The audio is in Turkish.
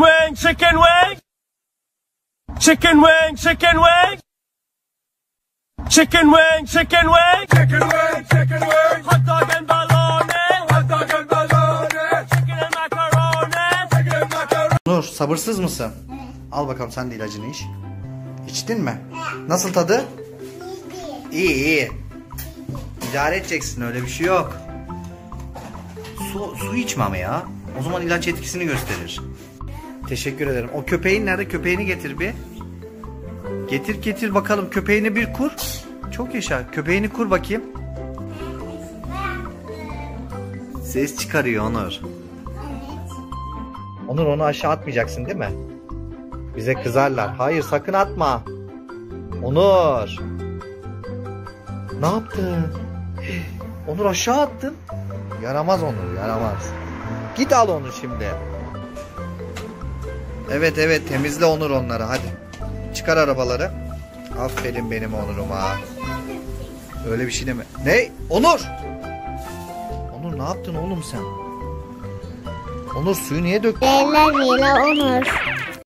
wing, chicken wing. Chicken wing, chicken wing. Chicken wing, chicken wing. Chicken wing, chicken wing, Hot dog and bologna. hot dog and bologna, Chicken and macaroni. chicken and macaroni. Nur sabırsız mısın? Al bakalım sen de ilacını iç. İçtin mi? Nasıl tadı? İyi iyi. İdare edeceksin öyle bir şey yok. Su, su içme ama ya. O zaman ilaç etkisini gösterir. Teşekkür ederim. O köpeğin nerede? Köpeğini getir bir. Getir getir bakalım köpeğini bir kur. Çok yaşa. Köpeğini kur bakayım. Ses çıkarıyor Onur. Onur onu aşağı atmayacaksın değil mi? Bize kızarlar. Hayır sakın atma. Onur. Ne yaptın? Onur aşağı attın. Yaramaz Onur yaramaz. Git al onu şimdi. Evet evet temizle Onur onları hadi. Çıkar arabaları. Aferin benim Onur'uma. Öyle bir şey deme. Ne? Onur! Onur ne yaptın oğlum sen? Onur suyu niye döktün? Leyla Leyla Onur.